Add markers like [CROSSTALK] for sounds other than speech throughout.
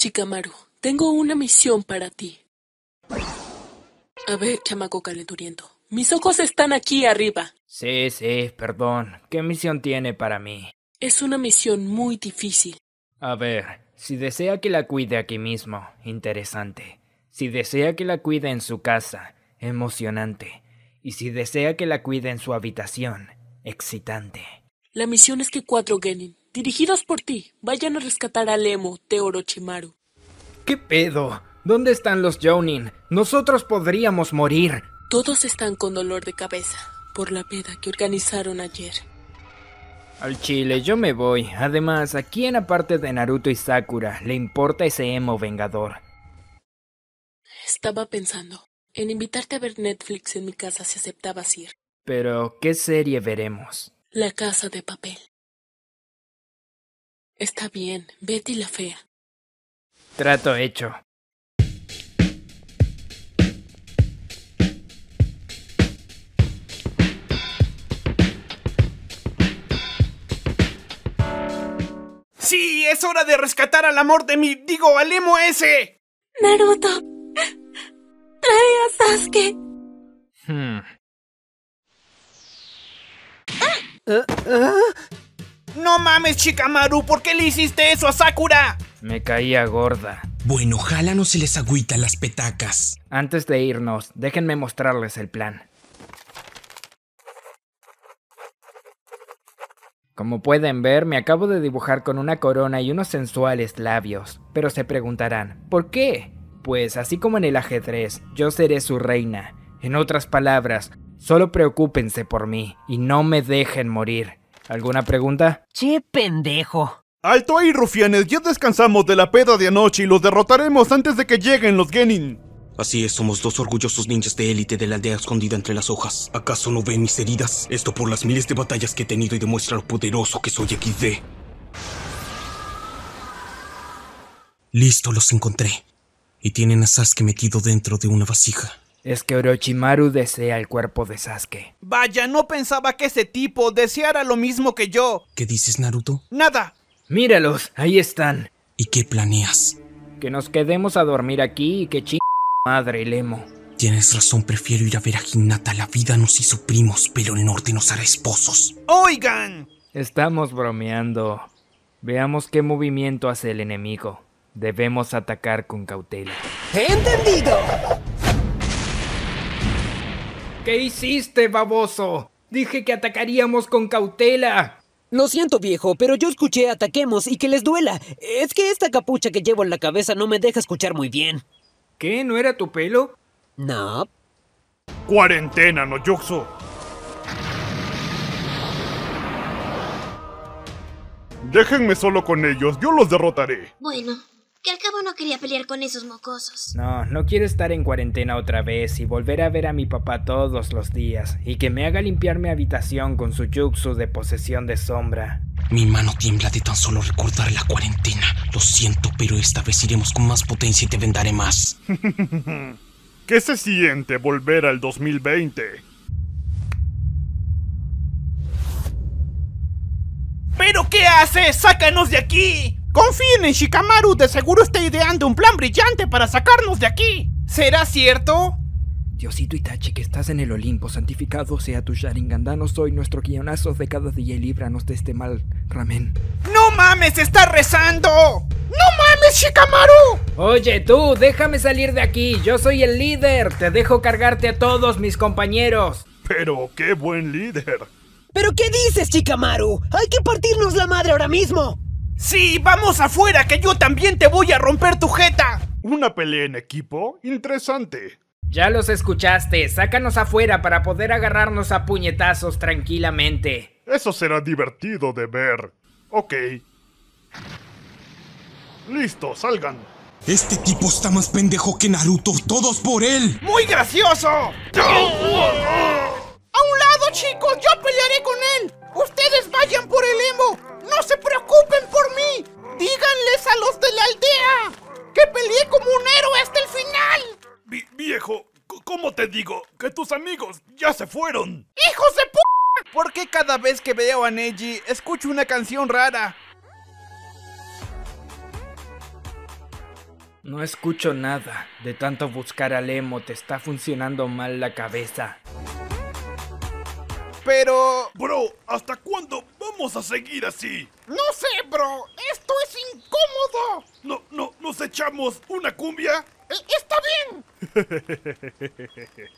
Chikamaru, tengo una misión para ti. A ver, chamaco calenturiento. Mis ojos están aquí arriba. Sí, sí, perdón. ¿Qué misión tiene para mí? Es una misión muy difícil. A ver, si desea que la cuide aquí mismo, interesante. Si desea que la cuide en su casa, emocionante. Y si desea que la cuide en su habitación, excitante. La misión es que cuatro Genin, dirigidos por ti, vayan a rescatar a Lemo de Orochimaru. ¿Qué pedo? ¿Dónde están los Jonin? Nosotros podríamos morir. Todos están con dolor de cabeza por la peda que organizaron ayer. Al chile, yo me voy. Además, ¿a quién aparte de Naruto y Sakura le importa ese emo vengador? Estaba pensando en invitarte a ver Netflix en mi casa si aceptabas ir. Pero, ¿qué serie veremos? La casa de papel. Está bien, Betty la fea. Trato hecho. ¡Sí! ¡Es hora de rescatar al amor de mi... digo, al emo ese! Naruto. Trae a Sasuke. Hmm. No mames, Chikamaru, ¿por qué le hiciste eso a Sakura? Me caía gorda. Bueno, ojalá no se les agüita las petacas. Antes de irnos, déjenme mostrarles el plan. Como pueden ver, me acabo de dibujar con una corona y unos sensuales labios. Pero se preguntarán, ¿por qué? Pues así como en el ajedrez, yo seré su reina. En otras palabras, solo preocúpense por mí y no me dejen morir. ¿Alguna pregunta? Che, pendejo. Alto ahí, rufianes, ya descansamos de la peda de anoche y los derrotaremos antes de que lleguen los Genin. Así es, somos dos orgullosos ninjas de élite de la aldea escondida entre las hojas. ¿Acaso no ven mis heridas? Esto por las miles de batallas que he tenido y demuestra lo poderoso que soy XD. Listo, los encontré. Y tienen a Sasuke metido dentro de una vasija. Es que Orochimaru desea el cuerpo de Sasuke. Vaya, no pensaba que ese tipo deseara lo mismo que yo. ¿Qué dices, Naruto? Nada. Míralos, ahí están. ¿Y qué planeas? Que nos quedemos a dormir aquí y que ching madre Lemo. Tienes razón, prefiero ir a ver a Hinata. La vida nos hizo primos, pero el norte nos hará esposos. Oigan. Estamos bromeando. Veamos qué movimiento hace el enemigo. Debemos atacar con cautela. ¡Entendido! ¿Qué hiciste, baboso? Dije que atacaríamos con cautela. Lo siento, viejo, pero yo escuché ataquemos y que les duela. Es que esta capucha que llevo en la cabeza no me deja escuchar muy bien. ¿Qué? ¿No era tu pelo? No. Cuarentena, no Yuxu. Déjenme solo con ellos, yo los derrotaré. Bueno, que al cabo no quería pelear con esos mocosos. No, no quiero estar en cuarentena otra vez y volver a ver a mi papá todos los días y que me haga limpiar mi habitación con su jutsu de posesión de sombra. Mi mano tiembla de tan solo recordar la cuarentena. Lo siento, pero esta vez iremos con más potencia y te vendaré más. [LAUGHS] ¿Qué se siente volver al 2020? ¿Pero qué haces? ¡Sácanos de aquí! Confíen en Shikamaru, de seguro está ideando un plan brillante para sacarnos de aquí. ¿Será cierto? Diosito Itachi, que estás en el Olimpo, santificado sea tu Sharingan, danos hoy nuestro guionazo de cada día y líbranos de este mal ramen. ¡No mames, está rezando! ¡No mames, Shikamaru! Oye, tú, déjame salir de aquí, yo soy el líder, te dejo cargarte a todos mis compañeros. Pero qué buen líder. ¿Pero qué dices, Chikamaru? Hay que partirnos la madre ahora mismo. Sí, vamos afuera, que yo también te voy a romper tu jeta. ¿Una pelea en equipo? Interesante. Ya los escuchaste, sácanos afuera para poder agarrarnos a puñetazos tranquilamente. Eso será divertido de ver. Ok. Listo, salgan. Este tipo está más pendejo que Naruto. Todos por él. ¡Muy gracioso! ¡A un lado, chicos! ¡Yo pelearé con él! ¡Ustedes vayan por el emo! ¡No se preocupen! ¡Díganles a los de la aldea que peleé como un héroe hasta el final! Vi- viejo, ¿cómo te digo? Que tus amigos ya se fueron. ¡Hijos de p! ¿Por qué cada vez que veo a Neji escucho una canción rara? No escucho nada. De tanto buscar al emo, te está funcionando mal la cabeza. Pero... Bro, ¿hasta cuándo vamos a seguir así? No sé, bro. Esto es incómodo. ¿No, no, nos echamos una cumbia? E- está bien. [LAUGHS]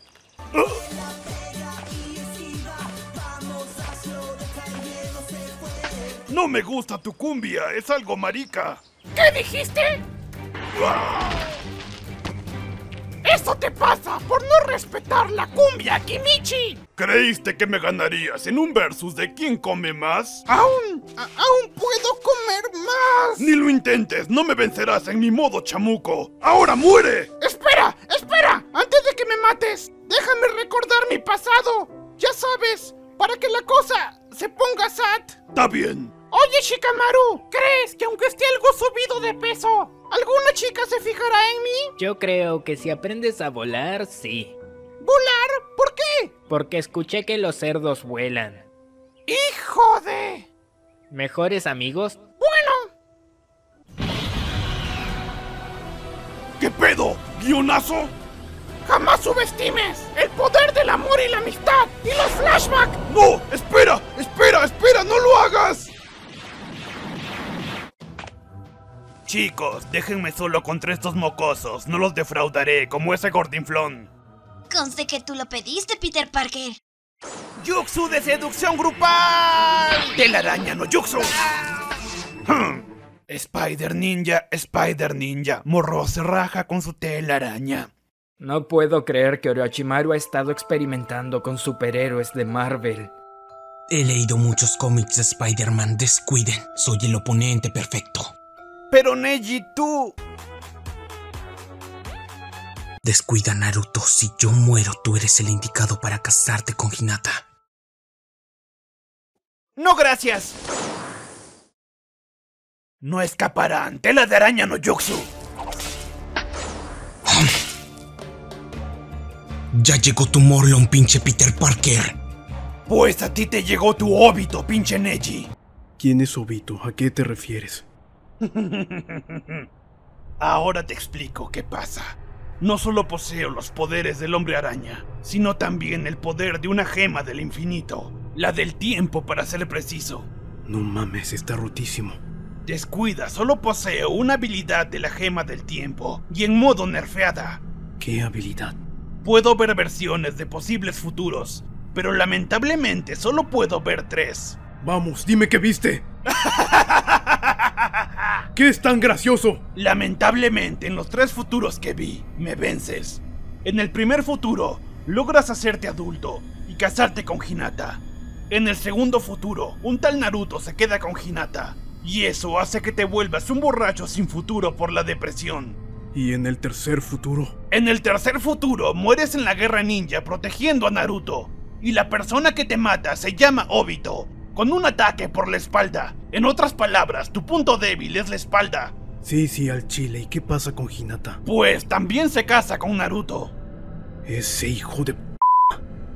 No me gusta tu cumbia, es algo marica. ¿Qué dijiste? Eso te pasa por no respetar la cumbia, Kimichi. ¿Creíste que me ganarías en un versus de quién come más? Aún, aún puedo comer más. Ni lo intentes, no me vencerás en mi modo chamuco. ¡Ahora muere! Espera, espera. Antes de que me mates, déjame recordar mi pasado. Ya sabes, para que la cosa se ponga sad. Está bien. Oye, Shikamaru, ¿crees que aunque esté algo subido de peso, alguna chica se fijará en mí? Yo creo que si aprendes a volar, sí. ¿Volar? ¿Por qué? Porque escuché que los cerdos vuelan. ¡Hijo de! ¿Mejores amigos? Bueno, ¿Qué pedo? ¿Guionazo? jamás subestimes el poder del amor y la amistad y los flashbacks. ¡No! ¡Espera! ¡Espera! ¡Espera! ¡No lo hagas! Chicos, déjenme solo contra estos mocosos. No los defraudaré, como ese gordinflón. Conste que tú lo pediste, Peter Parker. Yuxu de seducción grupal. ¡Telaraña, no Yuxu! Hmm. Spider Ninja, Spider Ninja. Morro se raja con su telaraña. No puedo creer que Orochimaru ha estado experimentando con superhéroes de Marvel. He leído muchos cómics de Spider-Man. Descuiden, soy el oponente perfecto. Pero Neji, tú. Descuida, Naruto. Si yo muero, tú eres el indicado para casarte con Hinata. No, gracias. No escaparán. Tela de araña, no Yuxu. [CLEARS THROAT] Ya llegó tu Morlon, pinche Peter Parker. Pues a ti te llegó tu óbito, pinche Neji. ¿Quién es Obito? ¿A qué te refieres? [LAUGHS] Ahora te explico qué pasa. No solo poseo los poderes del hombre araña, sino también el poder de una gema del infinito, la del tiempo para ser preciso. No mames, está rotísimo. Descuida, solo poseo una habilidad de la gema del tiempo, y en modo nerfeada. ¿Qué habilidad? Puedo ver versiones de posibles futuros, pero lamentablemente solo puedo ver tres. Vamos, dime qué viste. [LAUGHS] ¿Qué es tan gracioso? Lamentablemente, en los tres futuros que vi, me vences. En el primer futuro, logras hacerte adulto y casarte con Hinata. En el segundo futuro, un tal Naruto se queda con Hinata. Y eso hace que te vuelvas un borracho sin futuro por la depresión. ¿Y en el tercer futuro? En el tercer futuro, mueres en la guerra ninja protegiendo a Naruto. Y la persona que te mata se llama Obito, con un ataque por la espalda. En otras palabras, tu punto débil es la espalda. Sí, sí, al chile. ¿Y qué pasa con Hinata? Pues también se casa con Naruto. Ese hijo de... p***.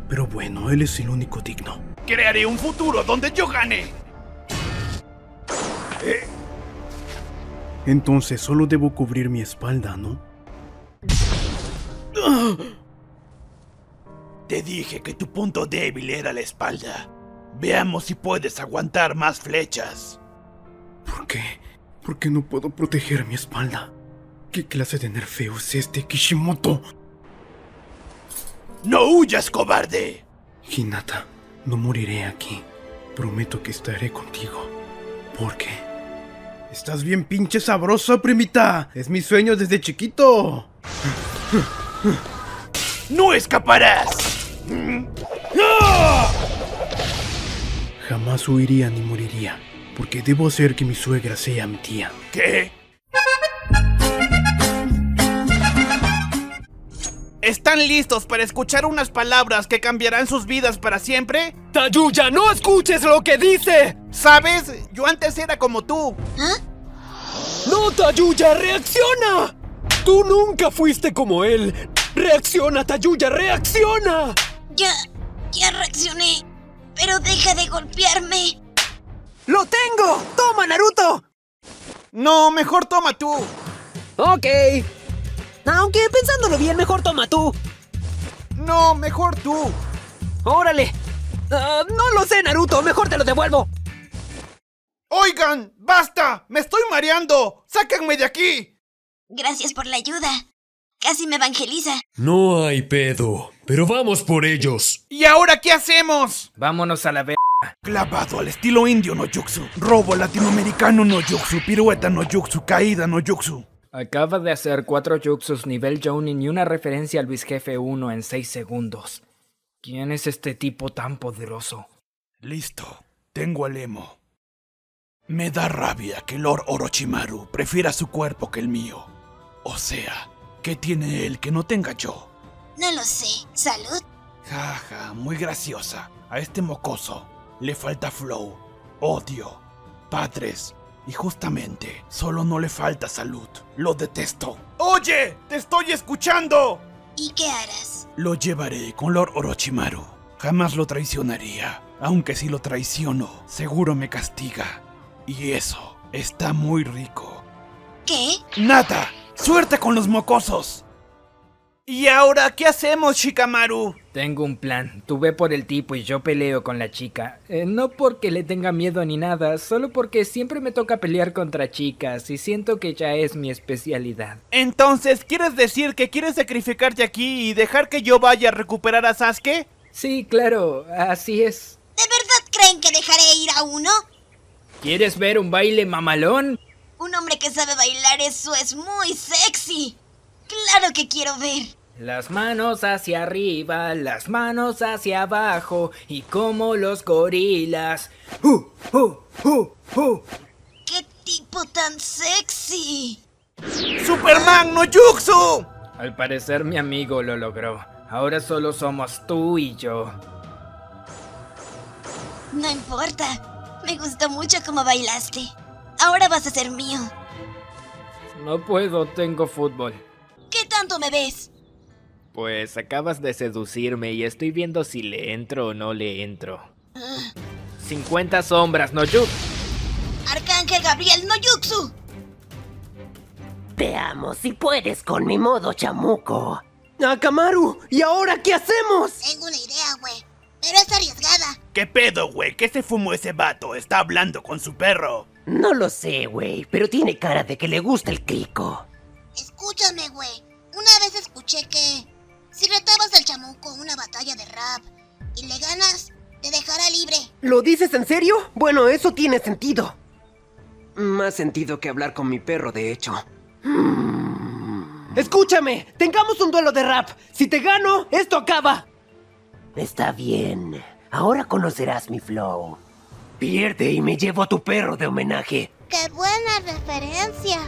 Pero bueno, él es el único digno. Crearé un futuro donde yo gane. Entonces solo debo cubrir mi espalda, ¿no? Te dije que tu punto débil era la espalda. Veamos si puedes aguantar más flechas. ¿Por qué? ¿Por qué no puedo proteger mi espalda? ¿Qué clase de nerfeo es este, Kishimoto? ¡No huyas, cobarde! Hinata, no moriré aquí. Prometo que estaré contigo. ¿Por qué? Estás bien pinche sabroso, primita. Es mi sueño desde chiquito. ¡No escaparás! Jamás huiría ni moriría, porque debo hacer que mi suegra sea mi tía. ¿Qué? ¿Están listos para escuchar unas palabras que cambiarán sus vidas para siempre? ¡Tayuya, no escuches lo que dice! ¿Sabes? Yo antes era como tú. ¡No, Tayuya, reacciona! Tú nunca fuiste como él. ¡Reacciona, Tayuya, reacciona! Ya, ya reaccioné. Pero deja de golpearme. ¡Lo tengo! ¡Toma, Naruto! No, mejor toma tú. Ok. Aunque pensándolo bien, mejor toma tú. No, mejor tú. Órale. Ah, no lo sé, Naruto. Mejor te lo devuelvo. Oigan, basta. Me estoy mareando. Sáquenme de aquí. Gracias por la ayuda. Casi me evangeliza. No hay pedo, pero vamos por ellos. ¿Y ahora qué hacemos? Vámonos a la ver. Clavado al estilo indio no jutsu. Robo latinoamericano no jutsu. Pirueta no jutsu. Caída no jutsu. Acaba de hacer cuatro jutsus nivel Jounin y una referencia a Luis Jefe 1 en 6 segundos. ¿Quién es este tipo tan poderoso? Listo. Tengo al emo. Me da rabia que Lord Orochimaru prefiera su cuerpo que el mío. O sea, ¿qué tiene él que no tenga yo? No lo sé. ¿Salud? Jaja, muy graciosa. A este mocoso le falta flow, odio, padres y justamente solo no le falta salud. Lo detesto. ¡Oye! ¡Te estoy escuchando! ¿Y qué harás? Lo llevaré con Lord Orochimaru. Jamás lo traicionaría. Aunque si lo traiciono, seguro me castiga. Y eso está muy rico. ¿Qué? ¡Nada! ¡Suerte con los mocosos! ¿Y ahora qué hacemos, Shikamaru? Tengo un plan. Tú ve por el tipo y yo peleo con la chica. Eh, no porque le tenga miedo ni nada, solo porque siempre me toca pelear contra chicas y siento que ya es mi especialidad. Entonces, ¿quieres decir que quieres sacrificarte aquí y dejar que yo vaya a recuperar a Sasuke? Sí, claro, así es. ¿De verdad creen que dejaré ir a uno? ¿Quieres ver un baile mamalón? Un hombre que sabe bailar eso es muy sexy. Claro que quiero ver. Las manos hacia arriba, las manos hacia abajo y como los gorilas. ¡Uh, uh, uh, uh! ¡Qué tipo tan sexy! ¡Superman no Jutsu! Al parecer mi amigo lo logró. Ahora solo somos tú y yo. No importa. Me gustó mucho cómo bailaste. Ahora vas a ser mío. No puedo, tengo fútbol. ¿Qué tanto me ves? Pues acabas de seducirme y estoy viendo si le entro o no le entro. 50 sombras, no Yu. Arcángel Gabriel no Yuxu. Veamos si puedes con mi modo chamuco. Akamaru, ¿y ahora qué hacemos? Tengo una idea, güey. Pero es arriesgada. ¿Qué pedo, güey? ¿Qué se fumó ese vato? Está hablando con su perro. No lo sé, güey, pero tiene cara de que le gusta el crico. Escúchame, güey. Una vez escuché que si retabas al chamuco una batalla de rap y le ganas, te dejará libre. ¿Lo dices en serio? Bueno, eso tiene sentido. Más sentido que hablar con mi perro, de hecho. Mm. Escúchame, tengamos un duelo de rap. Si te gano, esto acaba. Está bien. Ahora conocerás mi flow. Pierde y me llevo a tu perro de homenaje. ¡Qué buena referencia!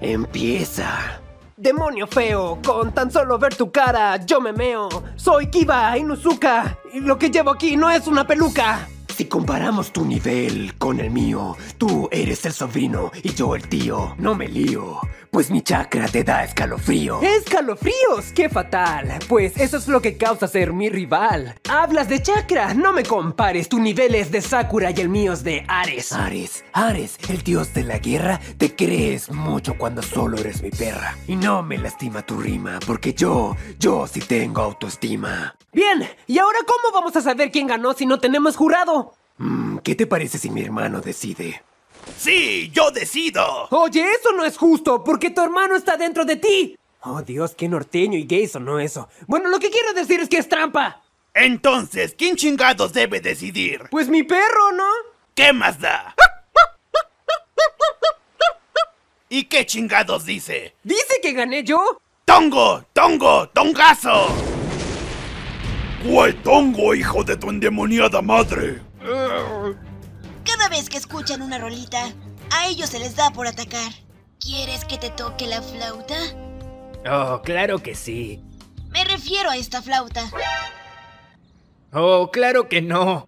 Empieza. Demonio feo, con tan solo ver tu cara, yo me meo. Soy Kiba Inuzuka, y lo que llevo aquí no es una peluca. Si comparamos tu nivel con el mío, tú eres el sobrino y yo el tío. No me lío, pues mi chakra te da escalofrío. ¿Escalofríos? ¡Qué fatal! Pues eso es lo que causa ser mi rival. Hablas de chakra, no me compares. Tu nivel es de Sakura y el mío es de Ares. Ares, Ares, el dios de la guerra, te crees mucho cuando solo eres mi perra. Y no me lastima tu rima, porque yo, yo sí tengo autoestima. Bien, ¿y ahora cómo vamos a saber quién ganó si no tenemos jurado? Mm, ¿Qué te parece si mi hermano decide? ¡Sí, yo decido! Oye, eso no es justo, porque tu hermano está dentro de ti. Oh, Dios, qué norteño y gay sonó eso. Bueno, lo que quiero decir es que es trampa. Entonces, ¿quién chingados debe decidir? Pues mi perro, ¿no? ¿Qué más da? ¿Y qué chingados dice? ¿Dice que gané yo? ¡Tongo! ¡Tongo! ¡Tongazo! ¿Cuál tongo, hijo de tu endemoniada madre? Vez que escuchan una rolita, a ellos se les da por atacar. ¿Quieres que te toque la flauta? Oh, claro que sí. Me refiero a esta flauta. Oh, claro que no.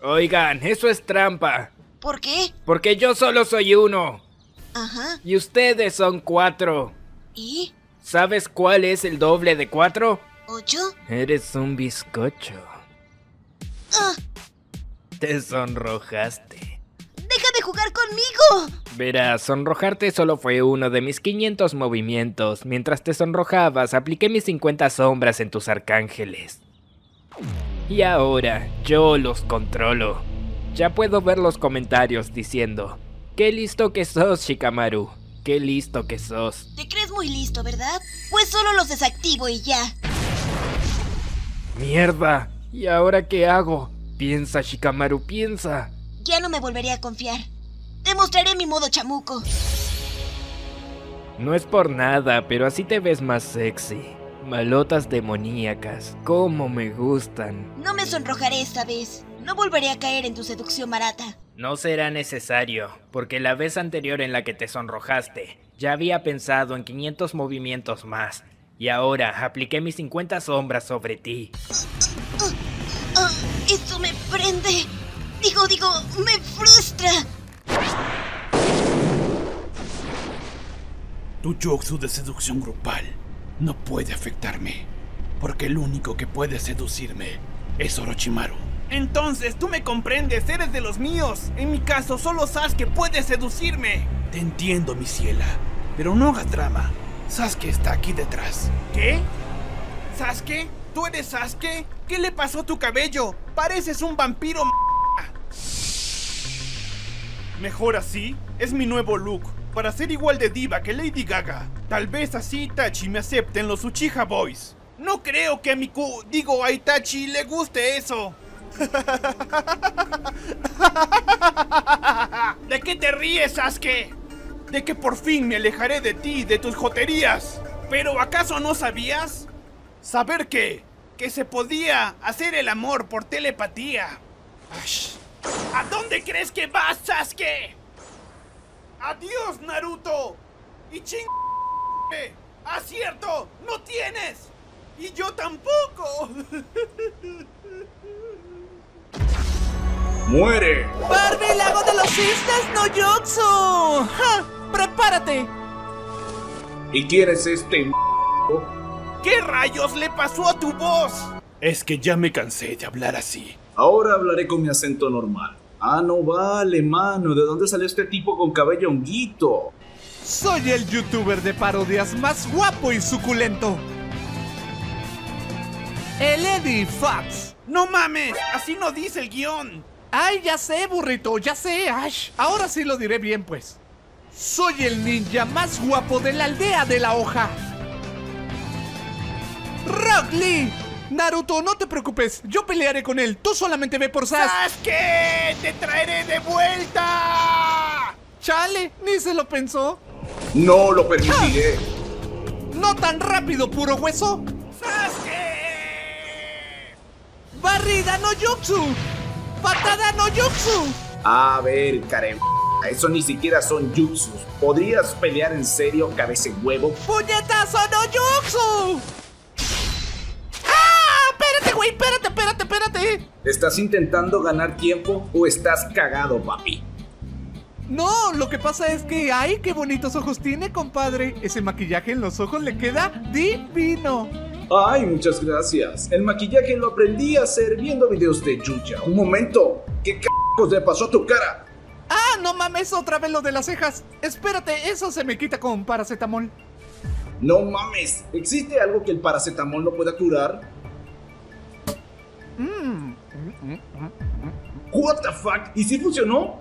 Oigan, eso es trampa. ¿Por qué? Porque yo solo soy uno. Ajá. Y ustedes son cuatro. ¿Y? ¿Sabes cuál es el doble de cuatro? ¿Ocho? Eres un bizcocho. Ah, Te sonrojaste. ¡Deja de jugar conmigo! Verás, sonrojarte solo fue uno de mis 500 movimientos. Mientras te sonrojabas, apliqué mis 50 sombras en tus arcángeles. Y ahora, yo los controlo. Ya puedo ver los comentarios diciendo, qué listo que sos, Shikamaru. Qué listo que sos. Te crees muy listo, ¿verdad? Pues solo los desactivo y ya. Mierda. ¿Y ahora qué hago? Piensa, Shikamaru, piensa. Ya no me volveré a confiar. Te mostraré mi modo chamuco. No es por nada, pero así te ves más sexy. Malotas demoníacas, cómo me gustan. No me sonrojaré esta vez. No volveré a caer en tu seducción barata. No será necesario, porque la vez anterior en la que te sonrojaste, ya había pensado en 500 movimientos más. Y ahora apliqué mis 50 sombras sobre ti. Ah, esto me prende. Digo, digo, me frustra. Tu jutsu de seducción grupal no puede afectarme, porque el único que puede seducirme es Orochimaru. Entonces, tú me comprendes, eres de los míos. En mi caso, solo Sasuke puede seducirme. Te entiendo, mi ciela, pero no hagas drama. Sasuke está aquí detrás. ¿Qué? ¿Sasuke? ¿Tú eres Sasuke? ¿Qué le pasó a tu cabello? Pareces un vampiro. m***. Mejor así, es mi nuevo look. Para ser igual de diva que Lady Gaga. Tal vez así Itachi me acepte en los Uchiha Boys. No creo que a mi cu, digo a Itachi le guste eso. ¿De qué te ríes, Sasuke? De que por fin me alejaré de ti de tus joterías. Pero ¿acaso no sabías? Saber que, que se podía hacer el amor por telepatía. ¿A dónde crees que vas, Sasuke? ¡Adiós, Naruto! ¡Y ching... ¡Acierto! ¡No tienes! ¡Y yo tampoco! [LAUGHS] ¡Muere! ¡Barbie, lago de los cisnes, no jutsu! ¡Ja! ¡Prepárate! ¿Y quién es este m***? ¿Qué rayos le pasó a tu voz? Es que ya me cansé de hablar así. Ahora hablaré con mi acento normal. Ah, no vale, mano. ¿De dónde salió este tipo con cabello honguito? Soy el youtuber de parodias más guapo y suculento. El Eddie Fox. ¡No mames! Así no dice el guion. Ay, ya sé, burrito, ya sé, Ash. Ahora sí lo diré bien, pues. Soy el ninja más guapo de la aldea de la hoja. Rock Lee. Naruto, no te preocupes, yo pelearé con él. Tú solamente ve por Sas. ¡Sasuke! ¡Te traeré de vuelta! Chale, ni se lo pensó. No lo permitiré. No tan rápido, puro hueso. ¡Sasuke! Barrida no jutsu. Patada no jutsu. A ver, Karen. Eso ni siquiera son jutsus. ¿Podrías pelear en serio, cabeza huevo? ¡Puñetazo no jutsu! ¡Ah! Espérate, güey, espérate, espérate, espérate. ¿Estás intentando ganar tiempo o estás cagado, papi? No, lo que pasa es que, ¡ay, qué bonitos ojos tiene, compadre! Ese maquillaje en los ojos le queda divino. Ay, muchas gracias. El maquillaje lo aprendí a hacer viendo videos de Yuya. Un momento. ¿Qué c***os le pasó a tu cara? ¡Ah, no mames! Otra vez lo de las cejas. Espérate, eso se me quita con paracetamol. No mames. ¿Existe algo que el paracetamol no pueda curar? Mmm. What the fuck? ¿Y si funcionó?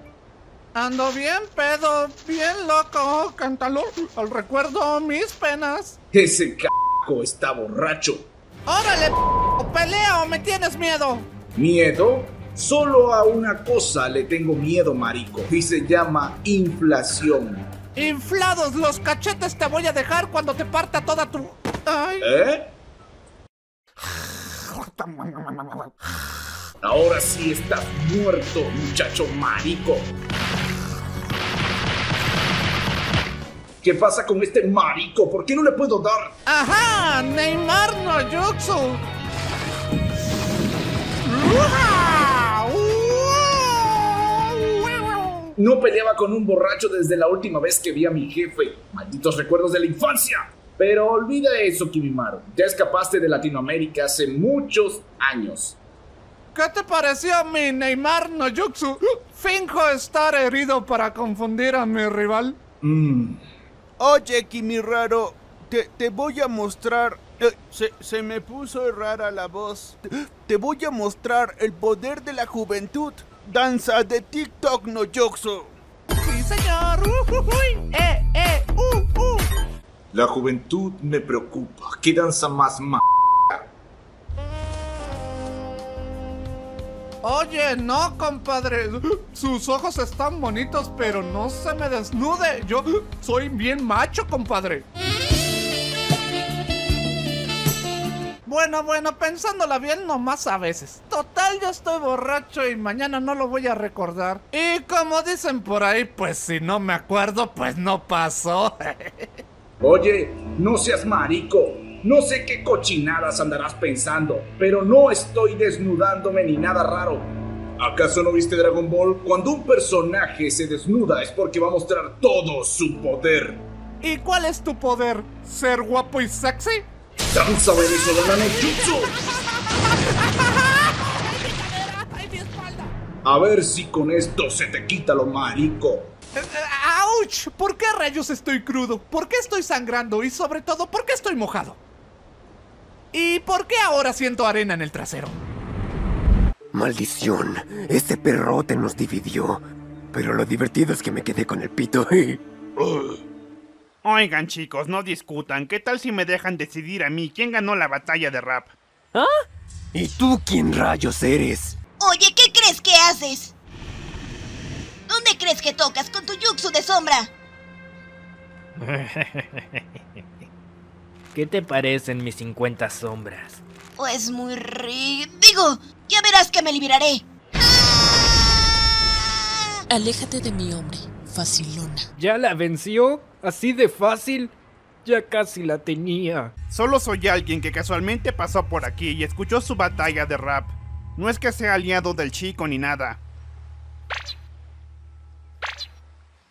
Ando bien pedo, bien loco. Cántalo. Al recuerdo mis penas. Ese c está borracho. ¡Órale, p pelea o me tienes miedo! ¿Miedo? Solo a una cosa le tengo miedo, marico. Y se llama inflación. Inflados los cachetes te voy a dejar cuando te parta toda tu. Ay. ¿Eh? [SIGHS] Ahora sí estás muerto, muchacho marico. ¿Qué pasa con este marico? ¿Por qué no le puedo dar? ¡Ajá! Neymar no jutsu. No peleaba con un borracho desde la última vez que vi a mi jefe. Malditos recuerdos de la infancia. Pero olvida eso, Kimimaru. Ya escapaste de Latinoamérica hace muchos años. ¿Qué te pareció mi Neymar no Jutsu? Finjo estar herido para confundir a mi rival. Mm. Oye, Kimi Raro, te, te voy a mostrar. eh, se, se me puso rara la voz. Te, te voy a mostrar el poder de la juventud. Danza de TikTok no Jutsu. Sí, señor. Eh, eh, uh, uh. La juventud me preocupa. ¿Qué danza más ma... Oye, no, compadre. Sus ojos están bonitos, pero no se me desnude. Yo soy bien macho, compadre. Bueno, bueno, pensándola bien, nomás a veces. Total, yo estoy borracho y mañana no lo voy a recordar. Y como dicen por ahí, pues si no me acuerdo, pues no pasó. [LAUGHS] Oye, no seas marico. No sé qué cochinadas andarás pensando, pero no estoy desnudándome ni nada raro. ¿Acaso no viste Dragon Ball? Cuando un personaje se desnuda es porque va a mostrar todo su poder. ¿Y cuál es tu poder? ¿Ser guapo y sexy? Danza venezolana jutsu. A ver si con esto se te quita lo marico. Eh, eh, ¡Auch! ¿Por qué rayos estoy crudo? ¿Por qué estoy sangrando? Y sobre todo, ¿por qué estoy mojado? ¿Y por qué ahora siento arena en el trasero? Maldición, ese perrote nos dividió. Pero lo divertido es que me quedé con el pito. [LAUGHS] Oigan, chicos, no discutan. ¿Qué tal si me dejan decidir a mí quién ganó la batalla de rap? ¿Ah? ¿Y tú quién rayos eres? Oye, ¿qué crees que haces? ¿Dónde crees que tocas con tu jutsu de sombra? [LAUGHS] ¿Qué te parecen mis 50 sombras? Pues muy ri... Digo, ya verás que me liberaré. Aléjate de mi hombre, facilona. ¿Ya la venció? ¿Así de fácil? Ya casi la tenía. Solo soy alguien que casualmente pasó por aquí y escuchó su batalla de rap. No es que sea aliado del chico ni nada.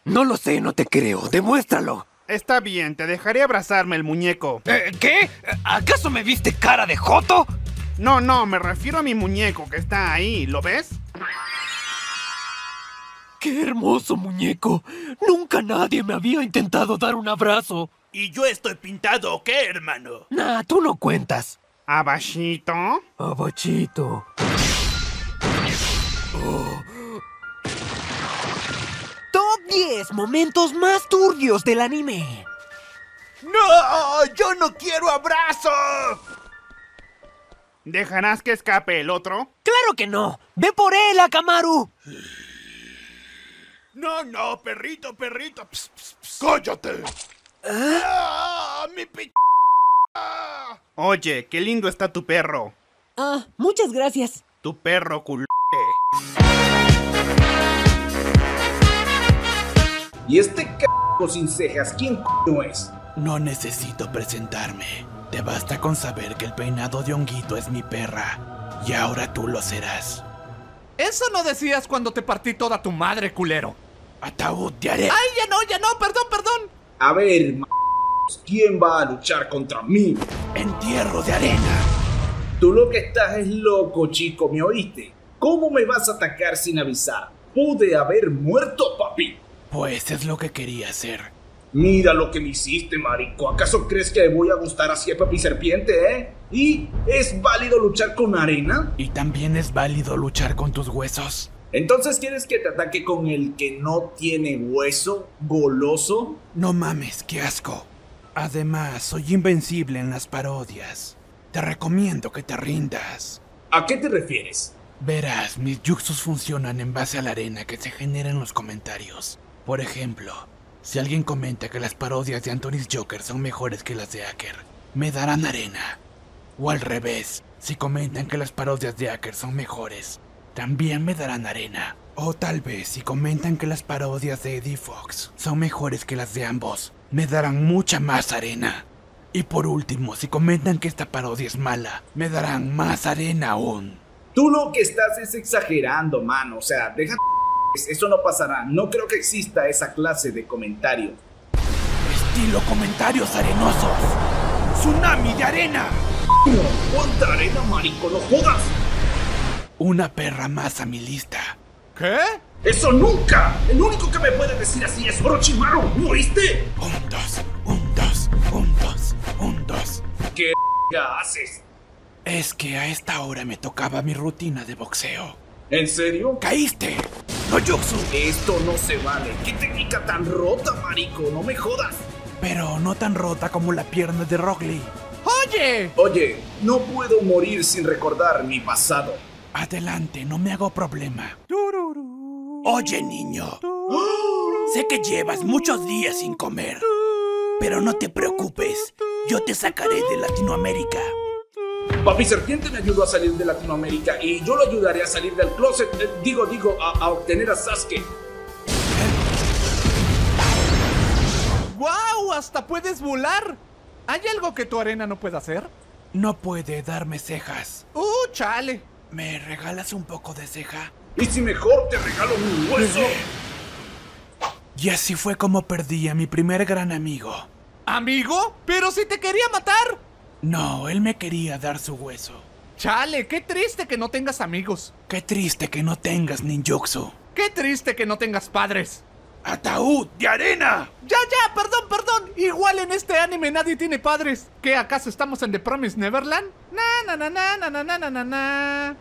No lo sé, no te creo. Demuéstralo. Está bien, te dejaré abrazarme el muñeco. Eh, ¿Qué? ¿Acaso me viste cara de joto? No, no, me refiero a mi muñeco que está ahí, ¿lo ves? ¡Qué hermoso muñeco! Nunca nadie me había intentado dar un abrazo. ¿Y yo estoy pintado o qué, hermano? Nah, tú no cuentas. ¿Abachito? Abachito. Oh. Top 10 momentos más turbios del anime. ¡No! ¡Yo no quiero abrazo! ¿Dejarás que escape el otro? ¡Claro que no! ¡Ve por él, Akamaru! No, no, perrito, perrito. Pss, pss, pss. ¡Cállate! ¡Ah, mi p... Oye, qué lindo está tu perro. Ah, muchas gracias. Tu perro cul... ¿Y este c sin cejas quién no es? No necesito presentarme. Te basta con saber que el peinado de honguito es mi perra. Y ahora tú lo serás. Eso no decías cuando te partí toda tu madre, culero. Ataúd de arena. ¡Ay, ya no, ya no! ¡Perdón, perdón! A ver, m ¿quién va a luchar contra mí? Entierro de arena. Tú lo que estás es loco, chico, ¿me oíste? ¿Cómo me vas a atacar sin avisar? Pude haber muerto, papi. Pues es lo que quería hacer. Mira lo que me hiciste, marico. ¿Acaso crees que voy a gustar así a Papi Serpiente, eh? ¿Y es válido luchar con arena? Y también es válido luchar con tus huesos. Entonces, ¿quieres que te ataque con el que no tiene hueso, goloso? No mames, qué asco. Además, soy invencible en las parodias. Te recomiendo que te rindas. ¿A qué te refieres? Verás, mis yuxus funcionan en base a la arena que se genera en los comentarios. Por ejemplo, si alguien comenta que las parodias de Anthony's Joker son mejores que las de Acker, me darán arena. O al revés, si comentan que las parodias de Acker son mejores, también me darán arena. O tal vez si comentan que las parodias de Eddie Fox son mejores que las de ambos, me darán mucha más arena. Y por último, si comentan que esta parodia es mala, me darán más arena aún. Tú lo que estás es exagerando, mano. O sea, deja... Eso no pasará. No creo que exista esa clase de comentario. Estilo comentarios arenosos. Tsunami de arena. ¿Cuánta arena, marico? ¡No jodas! Una perra más a mi lista. ¿Qué? ¡Eso nunca! El único que me puede decir así es Orochimaru, ¿no oíste? Un, dos, un, dos, un, dos, un, dos. ¿Qué [LAUGHS] haces? Es que a esta hora me tocaba mi rutina de boxeo. ¿En serio? ¡Caíste! ¡No, Jutsu! Esto no se vale. ¿Qué técnica tan rota, marico? No me jodas. Pero no tan rota como la pierna de Rock Lee. ¡Oye! Oye, no puedo morir sin recordar mi pasado. Adelante, no me hago problema. Oye, niño. Sé que llevas muchos días sin comer. Pero no te preocupes. Yo te sacaré de Latinoamérica. Papi Serpiente me ayudó a salir de Latinoamérica y yo lo ayudaré a salir del closet. eh, digo, digo, a, a obtener a Sasuke. ¡Guau! ¡Hasta puedes volar! ¿Hay algo que tu arena no pueda hacer? No puede darme cejas. ¡Uh, chale! ¿Me regalas un poco de ceja? Y si mejor te regalo mi hueso. Y así fue como perdí a mi primer gran amigo. ¿Amigo? ¡Pero si te quería matar! No, él me quería dar su hueso. Chale, qué triste que no tengas amigos. Qué triste que no tengas ninjutsu. Qué triste que no tengas padres. ¡Ataúd de arena! Ya, ya, perdón, perdón. Igual en este anime nadie tiene padres. ¿Qué acaso estamos en The Promised Neverland? Na, na, na, na, na, na, na, na, na.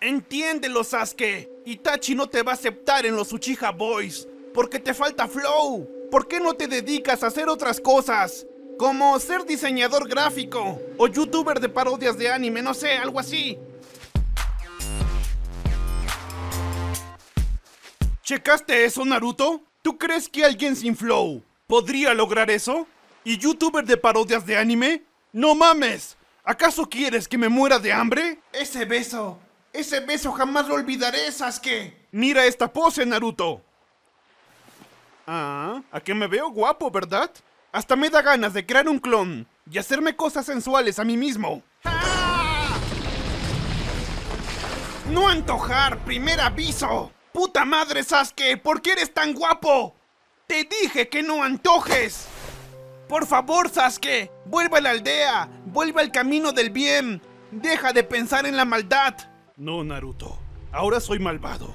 Entiéndelo, Sasuke. Itachi no te va a aceptar en los Uchiha Boys. Porque te falta flow. ¿Por qué no te dedicas a hacer otras cosas? Como ser diseñador gráfico. O youtuber de parodias de anime, no sé, algo así. ¿Checaste eso, Naruto? ¿Tú crees que alguien sin flow podría lograr eso? ¿Y youtuber de parodias de anime? ¡No mames! ¿Acaso quieres que me muera de hambre? Ese beso. Ese beso jamás lo olvidaré, Sasuke. Mira esta pose, Naruto. Ah, a que me veo guapo, ¿verdad? Hasta me da ganas de crear un clon y hacerme cosas sensuales a mí mismo. No antojar, primer aviso. Puta madre, Sasuke, ¿por qué eres tan guapo? Te dije que no antojes. Por favor, Sasuke, vuelve a la aldea, vuelve al camino del bien. Deja de pensar en la maldad. No, Naruto, ahora soy malvado.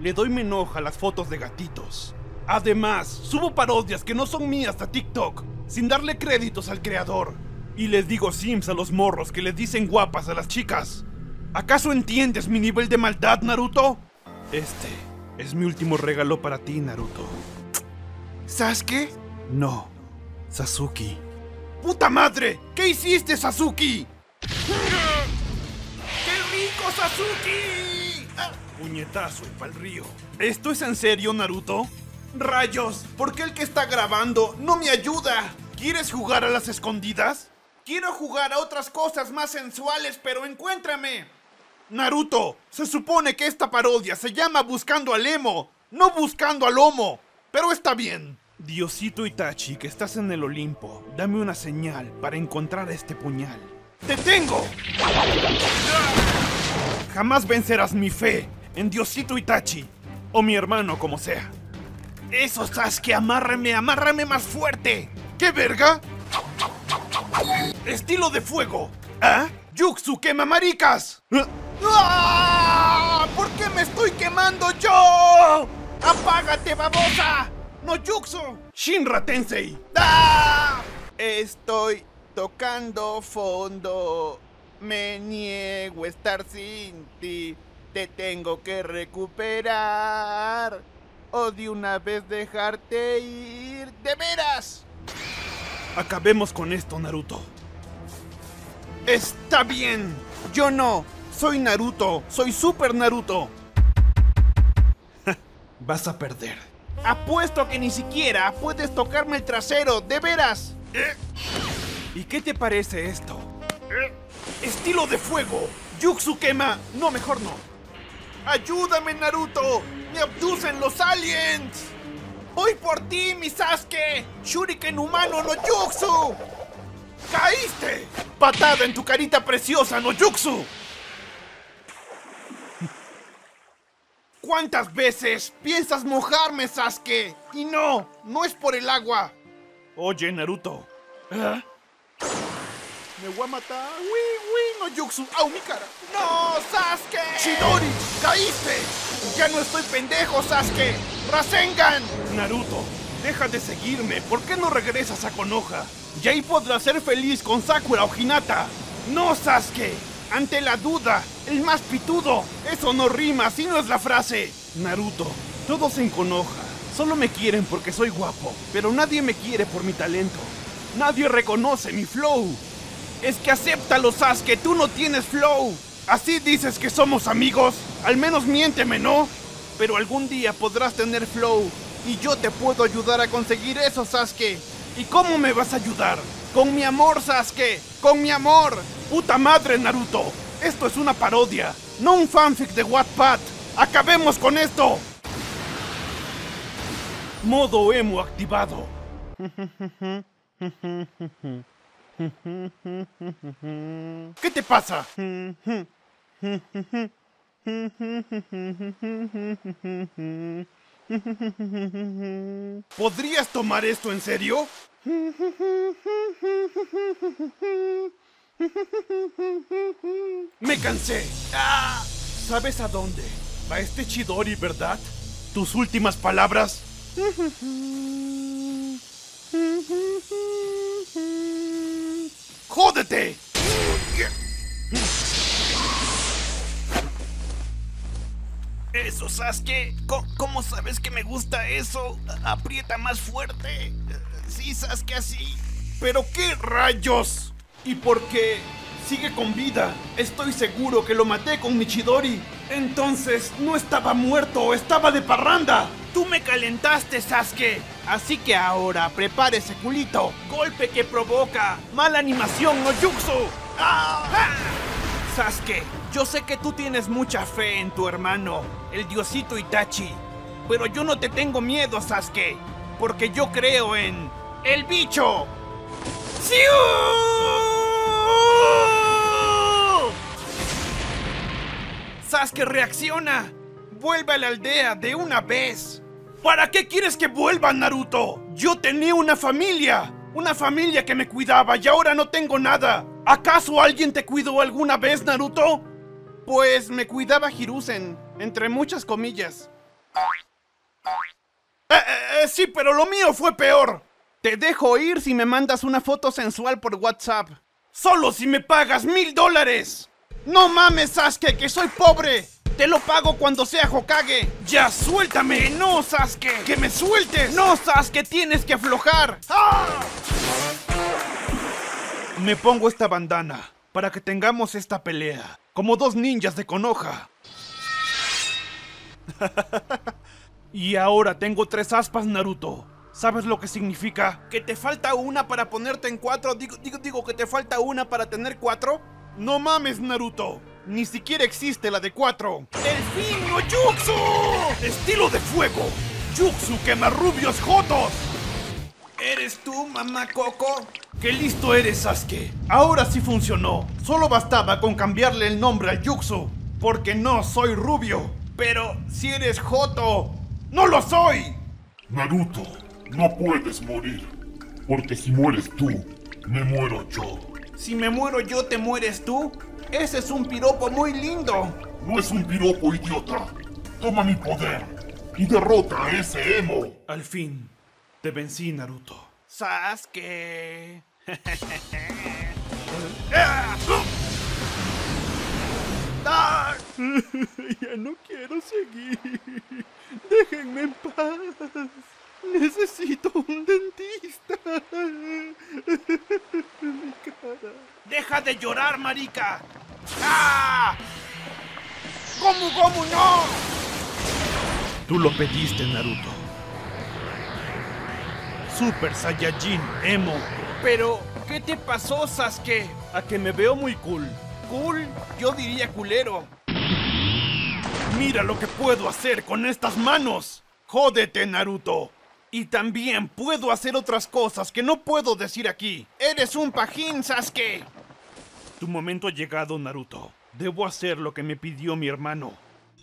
Le doy mi enoja a las fotos de gatitos. Además, subo parodias que no son mías a TikTok, sin darle créditos al creador. Y les digo sims a los morros que les dicen guapas a las chicas. ¿Acaso entiendes mi nivel de maldad, Naruto? Este es mi último regalo para ti, Naruto. ¿Sasuke? No, Sasuke. ¡Puta madre! ¿Qué hiciste, Sasuke? ¡Qué rico, Sasuke! Ah, puñetazo y pa'l río. ¿Esto es en serio, Naruto? ¡Rayos! ¿Por qué el que está grabando no me ayuda? ¿Quieres jugar a las escondidas? Quiero jugar a otras cosas más sensuales, pero encuéntrame. Naruto, se supone que esta parodia se llama Buscando al Emo, no Buscando al Homo. Pero está bien. Diosito Itachi, que estás en el Olimpo, dame una señal para encontrar este puñal. ¡Te tengo! Jamás vencerás mi fe en Diosito Itachi, o mi hermano como sea. Eso, Sasuke, amárrame, amárrame más fuerte. ¿Qué verga? Estilo de fuego. ¿Ah? Yuxu quema maricas. ¡Ah! ¿Por qué me estoy quemando yo? ¡Apágate, babosa! ¡No Yuxu! Shinra Tensei. ¡Ah! Estoy tocando fondo. Me niego a estar sin ti. Te tengo que recuperar. O de una vez dejarte ir. ¡De veras! Acabemos con esto, Naruto. Está bien. Yo no. Soy Naruto. Soy Super Naruto. [LAUGHS] Vas a perder. Apuesto que ni siquiera puedes tocarme el trasero. ¿De veras? ¿Y qué te parece esto? Estilo de fuego. Yuxu quema. No, mejor no. ¡Ayúdame, Naruto! ¡Me abducen los aliens! ¡Voy por ti, mi Sasuke! ¡Shuriken humano no Jutsu! ¡Caíste! ¡Patada en tu carita preciosa, no! ¿Cuántas veces piensas mojarme, Sasuke? Y no, no es por el agua. Oye, Naruto. ¿Ah? Me voy a matar. ¡Wii, wii! ¡No, Yuxu! ¡Au, mi cara! ¡No, Sasuke! ¡Chidori! ¡Caíste! ¡Ya no estoy pendejo, Sasuke! ¡Rasengan! Naruto, deja de seguirme. ¿Por qué no regresas a Konoha? Y ahí podrás ser feliz con Sakura o Hinata. ¡No, Sasuke! Ante la duda, el más pitudo. Eso no rima, así no es la frase. Naruto, todos en Konoha solo me quieren porque soy guapo, pero nadie me quiere por mi talento. Nadie reconoce mi flow. Es que acéptalo, Sasuke, tú no tienes flow. Así dices que somos amigos. Al menos miénteme, ¿no? Pero algún día podrás tener flow y yo te puedo ayudar a conseguir eso, Sasuke. ¿Y cómo me vas a ayudar? Con mi amor, Sasuke. Con mi amor. Puta madre, Naruto. Esto es una parodia, no un fanfic de Wattpad. Acabemos con esto. Modo emo activado. [LAUGHS] ¿Qué te pasa? ¿Podrías tomar esto en serio? Me cansé. Ah, ¿Sabes a dónde? Va este Chidori, ¿verdad? ¿Tus últimas palabras? [LAUGHS] ¡Jódete! Eso, Sasuke. ¿Cómo sabes que me gusta eso? Aprieta más fuerte. Sí, Sasuke, así. ¿Pero qué rayos? ¿Y por qué? Sigue con vida. Estoy seguro que lo maté con Michidori. Entonces, no estaba muerto, estaba de parranda. Tú me calentaste, Sasuke. Así que ahora prepare ese culito. Golpe que provoca. Mala animación, no. Sasuke, yo sé que tú tienes mucha fe en tu hermano, el diosito Itachi. Pero yo no te tengo miedo, Sasuke. Porque yo creo en... ¡El bicho! ¡Siu! Sasuke reacciona. Vuelve a la aldea de una vez. ¿Para qué quieres que vuelva, Naruto? Yo tenía una familia. Una familia que me cuidaba y ahora no tengo nada. ¿Acaso alguien te cuidó alguna vez, Naruto? Pues me cuidaba Hiruzen, entre muchas comillas. Eh, eh, eh, sí, pero lo mío fue peor. Te dejo ir si me mandas una foto sensual por WhatsApp. Solo si me pagas mil dólares. No mames, Sasuke, que soy pobre. Te lo pago cuando sea Hokage. Ya, suéltame. No, Sasuke. Que me sueltes. No, Sasuke, tienes que aflojar. ¡Ah! Me pongo esta bandana para que tengamos esta pelea. Como dos ninjas de Konoha. [LAUGHS] y ahora tengo tres aspas, Naruto. ¿Sabes lo que significa? ¿Que te falta una para ponerte en cuatro? Digo, digo, digo que te falta una para tener cuatro. No mames, Naruto. Ni siquiera existe la de cuatro. ¡Delfín no Jutsu! ¡Estilo de fuego! ¡Jutsu quema rubios jotos! ¿Eres tú, mamá Coco? ¡Qué listo eres, Sasuke! Ahora sí funcionó. Solo bastaba con cambiarle el nombre al Jutsu. Porque no soy rubio. Pero si eres Joto, ¡no lo soy! Naruto, no puedes morir. Porque si mueres tú, me muero yo. Si me muero yo, ¿te mueres tú? Ese es un piropo muy lindo. No es un piropo, idiota. Toma mi poder y derrota a ese emo. Al fin, te vencí, Naruto. Sasuke. [LAUGHS] Ya no quiero seguir. Déjenme en paz. Necesito un dentista. Mi [LAUGHS] cara. ¡Deja de llorar, marica! ¡Ah! ¿Cómo, cómo no? Tú lo pediste, Naruto. Super Saiyajin Emo. Pero, ¿qué te pasó, Sasuke? A que me veo muy cool. Cool, yo diría culero. Mira lo que puedo hacer con estas manos. Jódete, Naruto. Y también puedo hacer otras cosas que no puedo decir aquí. Eres un pajín, Sasuke. Tu momento ha llegado, Naruto. Debo hacer lo que me pidió mi hermano.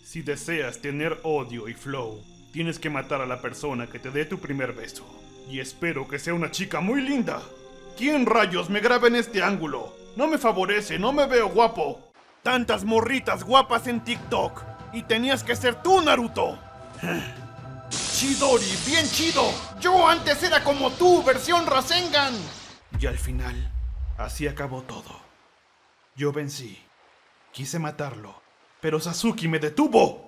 Si deseas tener odio y flow, tienes que matar a la persona que te dé tu primer beso. Y espero que sea una chica muy linda. ¿Quién rayos me graba en este ángulo? No me favorece, no me veo guapo. Tantas morritas guapas en TikTok. Y tenías que ser tú, Naruto. [LAUGHS] Chidori, bien chido. Yo antes era como tú, versión Rasengan. Y al final, así acabó todo. Yo vencí. Quise matarlo, pero Sasuke me detuvo.